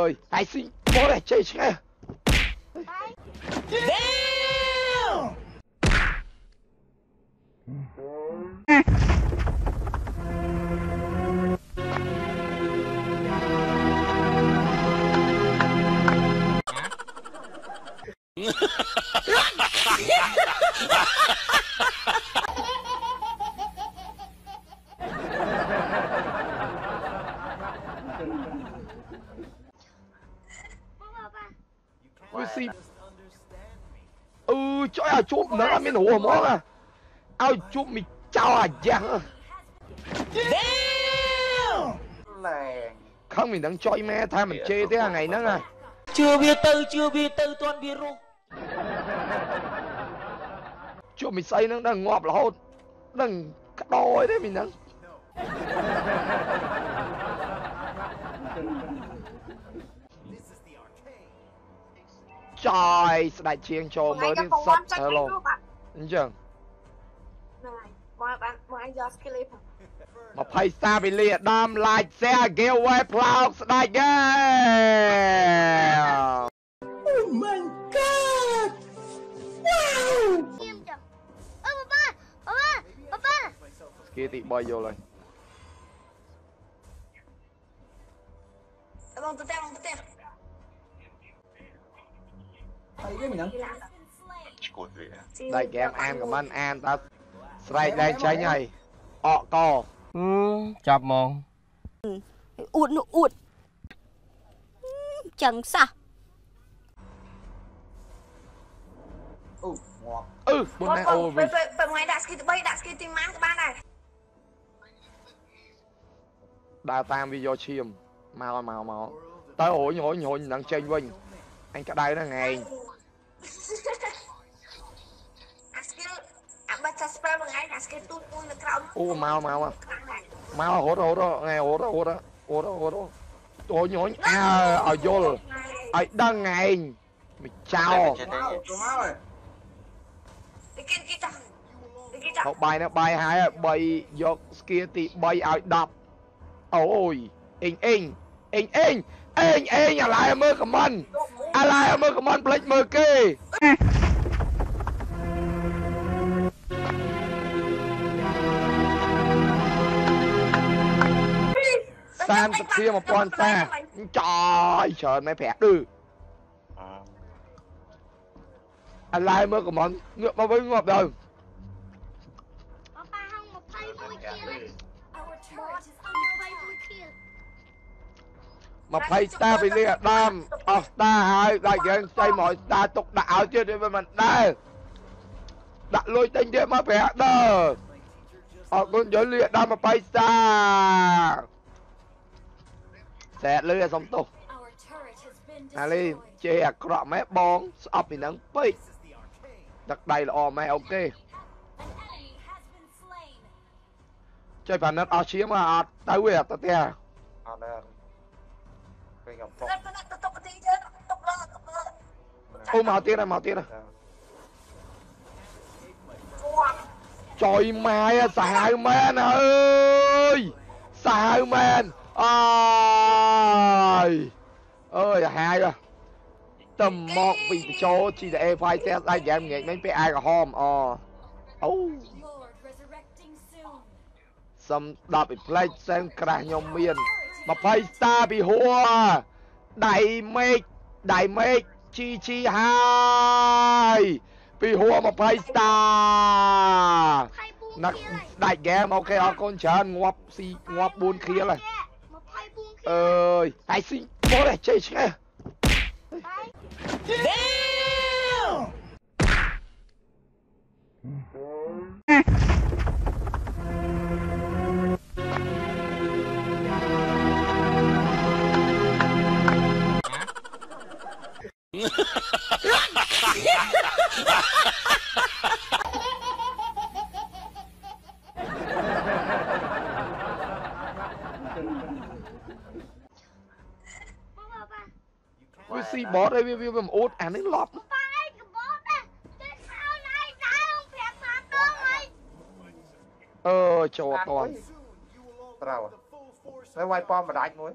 Oi. Aí sim. Bora, gente. Damn! វាស៊ីអឺចុយឲ្យជួបនឹងអត់មានរស់ហ្មងអាឲ្យជួបមីចោលអាយ៉ាងហ៎ឡែងខឹងមីនឹងចុយម៉ែថាមិនជេរទេអាថ្ងៃហ្នឹងអាជឿវាទៅជឿវាទៅទាន់វារស់ជួបមីស្អីហ្នឹងដឹងងាប់រហូតដឹងក្តោយទេមីនឹង ចយស្ដាច់ជាងចូលមើលនេះសតហេឡូអញ្ចឹងហ្នឹងហើយមកបានមកឲ្យយក skill ឯង20ស្តាពីលីអាដាម like share giveaway ផ្លោកស្ដាច់ហ្គេ Nghiêm chậm Ơ bà ba Bà ba Bà ba ស្គីទី3យល់ហើយ ហើយវាមិនដឹង ឈួតវា ដាច់ហ្គេមអានខមមិនអានតើស្រែកដែងចាញ់ហើយអកក ចាប់ហ្មង អួតនោះអួតចឹងសោះ អូងាប់ អឺបុនណែអូ ទៅ វិញ ទៅទៅថ្ងៃដាក់ skill ទី3ដាក់ skill ទីម៉ានក៏បានដែរ ដើរតាមវាយកឈាមមកមកមកទៅរុញរុញរុញនឹងចេញវិញអញក្តៅហ្នឹងឯង អា skill អាបាត់ចា spell មួយថ្ងៃ Ủa mau mau à. mau mau hốt hốt đó nghe hốt đó hốt đó hốt đó hốt đó. Ôi nhối à ở à, vô. rồi ở đăng ngày mày chào. Học bài nó bài hai à? bài giọt kia thì bài ở đập ôi anh anh anh anh anh anh lại mơ của mình ល់ឲ្យដឹងឯងមិនចោលចេះមកទេទៅមកហើយទីគេគេចាស់ទីគេចាស់ហូបបាយណាបាយហើយ3យកស្គៀទី3ឲ្យ10អូយអេងអេងអេងអេងអេងអេងអាឡែមើលខមមិនអាឡែមើលខមមិនផ្លេចមើលគេសានសភា1000សាចាយច្រើនមែនប្រាក់ឌឺអាឡែមើលខមមិនងើបមកវិញងាប់ដល់ 20ស្តាពីលេអាដាមអស់ស្តាហើយដាច់យើងចៃមកស្តាទុកដាក់ឲ្យទៀតវាមិនដែរដាក់លុយទិញទៀតមកប្រាក់ដើអរគុណយកលេអាដាម20ស្តាសែតលុយឲ្យសុំទោសអាលីជេរអាក្រក់ម៉ែបងស្អប់ពីនឹងពេកទឹកដៃល្អម៉ែអូខេចុយប៉ាណិតអស់ឈាមអត់ទៅវាអត់ទៅផ្ទះអត់ដែរ ពេលកំប៉ុងទៅទៅទៅទៅទីទៅទៅឡងទៅឡងអូមកទៀតហើយមកទៀតហើយគាត់ចុយម៉ែសាហាវមែនអើយសាហាវមែនអើយអើយហាយតើមកពីបញ្ចូល GTA 5 test ដៃហ្គេមងាយមិញពេលអាយក្រហមអអូសំដាប់ពីផ្លេចសែនក្រាស់ខ្ញុំមាន 20 star ពីហួរដៃមេឃដៃមេឃជីជីហើយពីហួរ20 star 24 ណាក់ kia này ស្ដាច់ហ្គេមអូខេអរគុណច្រើនងាប់ស៊ីងាប់4ខៀលហើយ 24 kia អើយហើយស៊ីមកទេចេះឆ្កែ Đấy វាស៊ីបតហើយវាវាវាមិនអួតអានេះឡប់ Ba ấy cái bố nè Cái sao này Đấy không phép mà tương ấy អើចូលអត់តន់ត្រូវហើយវាយប៉មបដាច់មួយ